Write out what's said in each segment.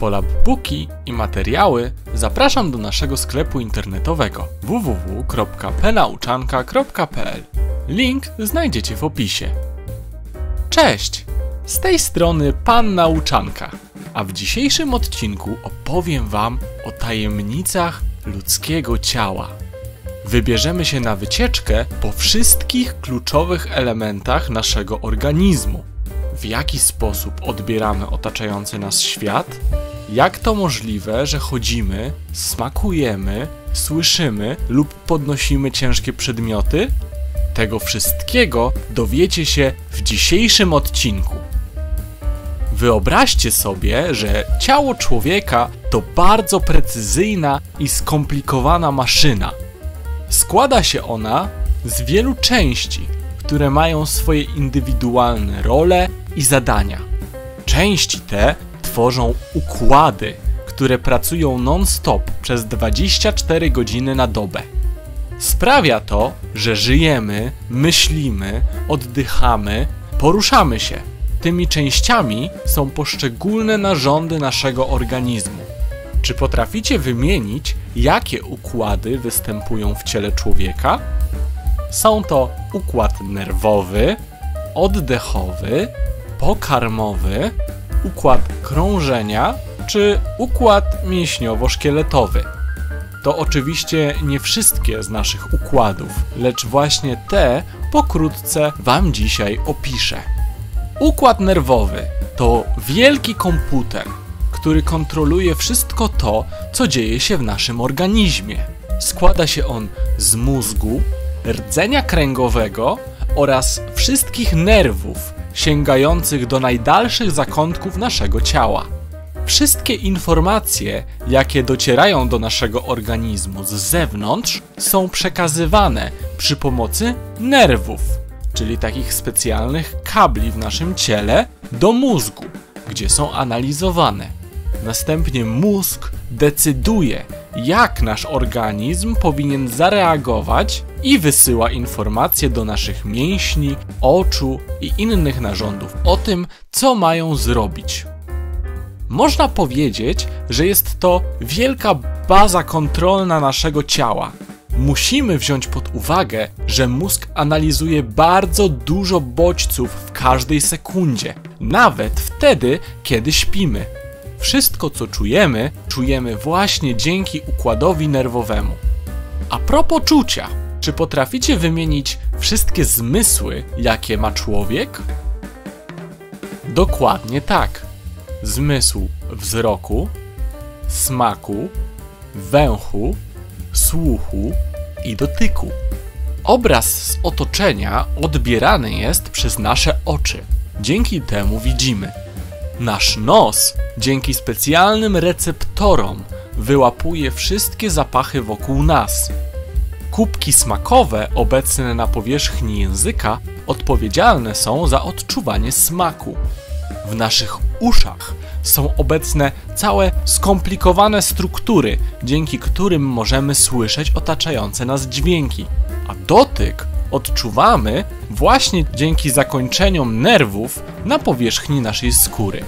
Po labbooki i materiały zapraszam do naszego sklepu internetowego www.penauczanka.pl. Link znajdziecie w opisie. Cześć! Z tej strony Pan Nauczanka, a w dzisiejszym odcinku opowiem Wam o tajemnicach ludzkiego ciała. Wybierzemy się na wycieczkę po wszystkich kluczowych elementach naszego organizmu. W jaki sposób odbieramy otaczający nas świat? Jak to możliwe, że chodzimy, smakujemy, słyszymy lub podnosimy ciężkie przedmioty? Tego wszystkiego dowiecie się w dzisiejszym odcinku. Wyobraźcie sobie, że ciało człowieka to bardzo precyzyjna i skomplikowana maszyna. Składa się ona z wielu części, które mają swoje indywidualne role i zadania. Części te tworzą układy, które pracują non-stop przez 24 godziny na dobę. Sprawia to, że żyjemy, myślimy, oddychamy, poruszamy się. Tymi częściami są poszczególne narządy naszego organizmu. Czy potraficie wymienić, jakie układy występują w ciele człowieka? Są to układ nerwowy, oddechowy, pokarmowy, układ krążenia czy układ mięśniowo-szkieletowy. To oczywiście nie wszystkie z naszych układów, lecz właśnie te pokrótce Wam dzisiaj opiszę. Układ nerwowy to wielki komputer, który kontroluje wszystko to, co dzieje się w naszym organizmie. Składa się on z mózgu, rdzenia kręgowego oraz wszystkich nerwów sięgających do najdalszych zakątków naszego ciała. Wszystkie informacje, jakie docierają do naszego organizmu z zewnątrz, są przekazywane przy pomocy nerwów, czyli takich specjalnych kabli w naszym ciele, do mózgu, gdzie są analizowane. Następnie mózg decyduje, jak nasz organizm powinien zareagować i wysyła informacje do naszych mięśni, oczu i innych narządów o tym, co mają zrobić. Można powiedzieć, że jest to wielka baza kontrolna naszego ciała. Musimy wziąć pod uwagę, że mózg analizuje bardzo dużo bodźców w każdej sekundzie, nawet wtedy, kiedy śpimy. Wszystko, co czujemy, czujemy właśnie dzięki układowi nerwowemu. A propos czucia, czy potraficie wymienić wszystkie zmysły, jakie ma człowiek? Dokładnie tak. Zmysł wzroku, smaku, węchu, słuchu i dotyku. Obraz z otoczenia odbierany jest przez nasze oczy. Dzięki temu widzimy. Nasz nos, dzięki specjalnym receptorom, wyłapuje wszystkie zapachy wokół nas. Kubki smakowe obecne na powierzchni języka odpowiedzialne są za odczuwanie smaku. W naszych uszach są obecne całe skomplikowane struktury, dzięki którym możemy słyszeć otaczające nas dźwięki, a dotyk odczuwamy właśnie dzięki zakończeniom nerwów na powierzchni naszej skóry.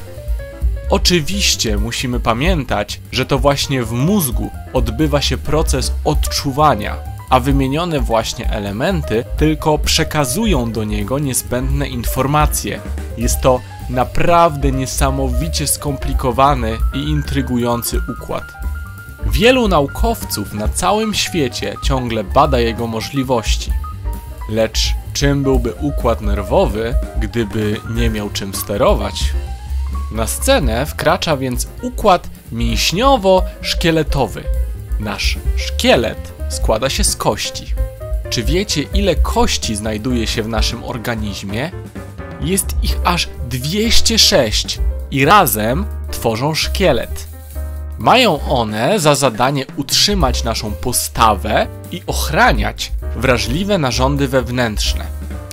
Oczywiście musimy pamiętać, że to właśnie w mózgu odbywa się proces odczuwania, a wymienione właśnie elementy tylko przekazują do niego niezbędne informacje. Jest to naprawdę niesamowicie skomplikowany i intrygujący układ. Wielu naukowców na całym świecie ciągle bada jego możliwości. Lecz czym byłby układ nerwowy, gdyby nie miał czym sterować? Na scenę wkracza więc układ mięśniowo-szkieletowy. Nasz szkielet składa się z kości. Czy wiecie, ile kości znajduje się w naszym organizmie? Jest ich aż 206 i razem tworzą szkielet. Mają one za zadanie utrzymać naszą postawę i ochraniać wrażliwe narządy wewnętrzne,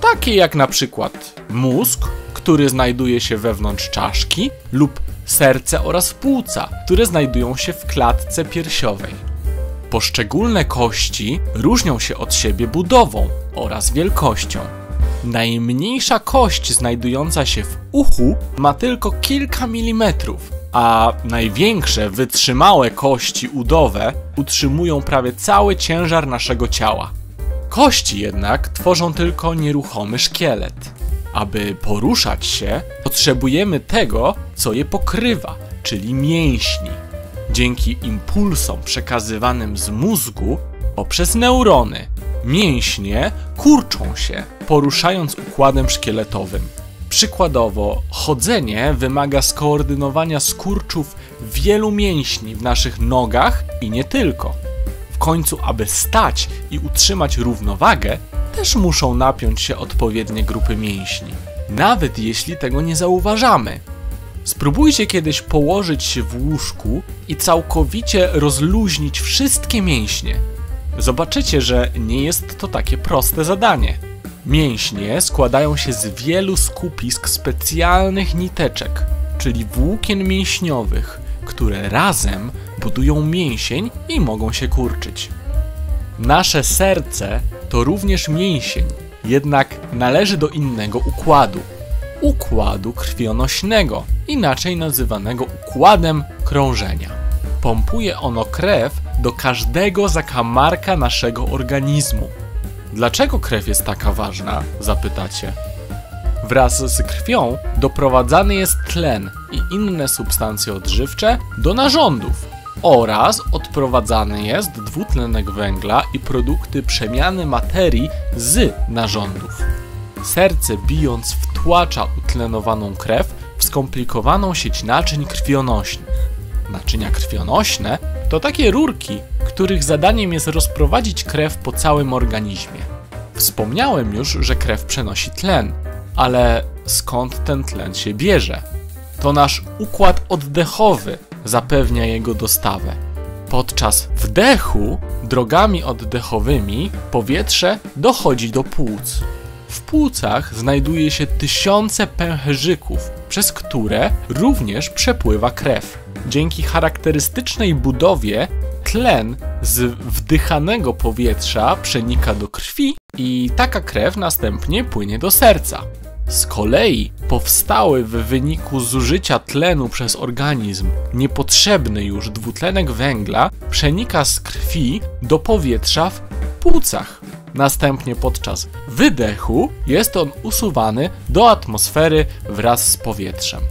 takie jak na przykład mózg, który znajduje się wewnątrz czaszki, lub serce oraz płuca, które znajdują się w klatce piersiowej. Poszczególne kości różnią się od siebie budową oraz wielkością. Najmniejsza kość znajdująca się w uchu ma tylko kilka milimetrów, a największe, wytrzymałe kości udowe utrzymują prawie cały ciężar naszego ciała. Kości jednak tworzą tylko nieruchomy szkielet. Aby poruszać się, potrzebujemy tego, co je pokrywa, czyli mięśni. Dzięki impulsom przekazywanym z mózgu poprzez neurony, mięśnie kurczą się, poruszając układem szkieletowym. Przykładowo, chodzenie wymaga skoordynowania skurczów wielu mięśni w naszych nogach i nie tylko. Końcu, aby stać i utrzymać równowagę, też muszą napiąć się odpowiednie grupy mięśni, nawet jeśli tego nie zauważamy. Spróbujcie kiedyś położyć się w łóżku i całkowicie rozluźnić wszystkie mięśnie. Zobaczycie, że nie jest to takie proste zadanie. Mięśnie składają się z wielu skupisk specjalnych niteczek, czyli włókien mięśniowych, które razem budują mięsień i mogą się kurczyć. Nasze serce to również mięsień, jednak należy do innego układu układu krwionośnego, inaczej nazywanego układem krążenia. Pompuje ono krew do każdego zakamarka naszego organizmu. Dlaczego krew jest taka ważna? Zapytacie. Wraz z krwią doprowadzany jest tlen i inne substancje odżywcze do narządów oraz odprowadzany jest dwutlenek węgla i produkty przemiany materii z narządów. Serce bijąc wtłacza utlenowaną krew w skomplikowaną sieć naczyń krwionośnych. Naczynia krwionośne to takie rurki, których zadaniem jest rozprowadzić krew po całym organizmie. Wspomniałem już, że krew przenosi tlen, ale skąd ten tlen się bierze? To nasz układ oddechowy zapewnia jego dostawę. Podczas wdechu drogami oddechowymi powietrze dochodzi do płuc. W płucach znajduje się tysiące pęcherzyków, przez które również przepływa krew. Dzięki charakterystycznej budowie tlen z wdychanego powietrza przenika do krwi i taka krew następnie płynie do serca. Z kolei powstały w wyniku zużycia tlenu przez organizm niepotrzebny już dwutlenek węgla przenika z krwi do powietrza w płucach. Następnie podczas wydechu jest on usuwany do atmosfery wraz z powietrzem.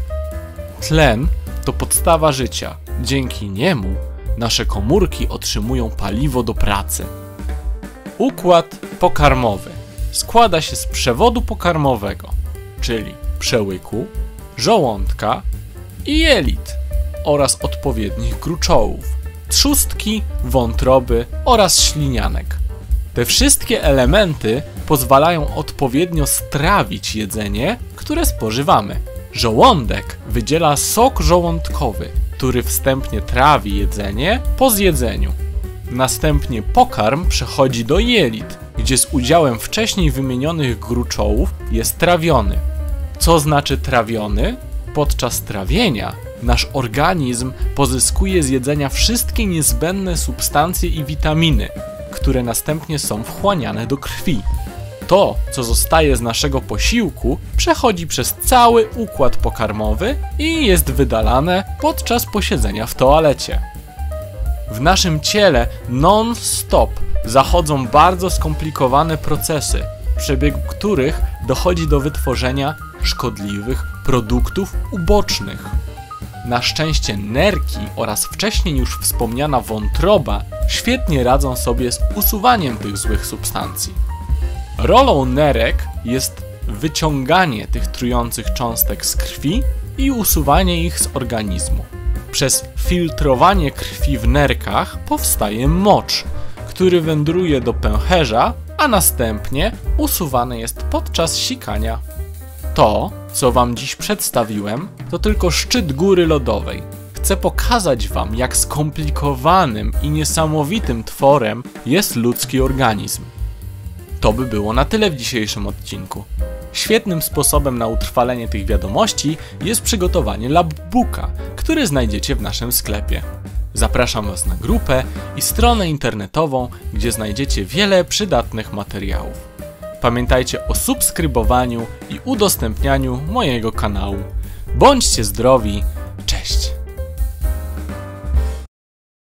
Tlen to podstawa życia. Dzięki niemu nasze komórki otrzymują paliwo do pracy. Układ pokarmowy składa się z przewodu pokarmowego, czyli przełyku, żołądka i jelit oraz odpowiednich gruczołów, trzustki, wątroby oraz ślinianek. Te wszystkie elementy pozwalają odpowiednio strawić jedzenie, które spożywamy. Żołądek wydziela sok żołądkowy, który wstępnie trawi jedzenie po zjedzeniu. Następnie pokarm przechodzi do jelit, gdzie z udziałem wcześniej wymienionych gruczołów jest trawiony. Co znaczy trawiony? Podczas trawienia nasz organizm pozyskuje z jedzenia wszystkie niezbędne substancje i witaminy, które następnie są wchłaniane do krwi. To, co zostaje z naszego posiłku, przechodzi przez cały układ pokarmowy i jest wydalane podczas posiedzenia w toalecie. W naszym ciele non-stop zachodzą bardzo skomplikowane procesy, przebiegu których dochodzi do wytworzenia szkodliwych produktów ubocznych. Na szczęście nerki oraz wcześniej już wspomniana wątroba świetnie radzą sobie z usuwaniem tych złych substancji. Rolą nerek jest wyciąganie tych trujących cząstek z krwi i usuwanie ich z organizmu. Przez filtrowanie krwi w nerkach powstaje mocz, który wędruje do pęcherza, a następnie usuwany jest podczas sikania. To, co Wam dziś przedstawiłem, to tylko szczyt góry lodowej. Chcę pokazać Wam, jak skomplikowanym i niesamowitym tworem jest ludzki organizm. To by było na tyle w dzisiejszym odcinku. Świetnym sposobem na utrwalenie tych wiadomości jest przygotowanie labbooka, który znajdziecie w naszym sklepie. Zapraszam Was na grupę i stronę internetową, gdzie znajdziecie wiele przydatnych materiałów. Pamiętajcie o subskrybowaniu i udostępnianiu mojego kanału. Bądźcie zdrowi!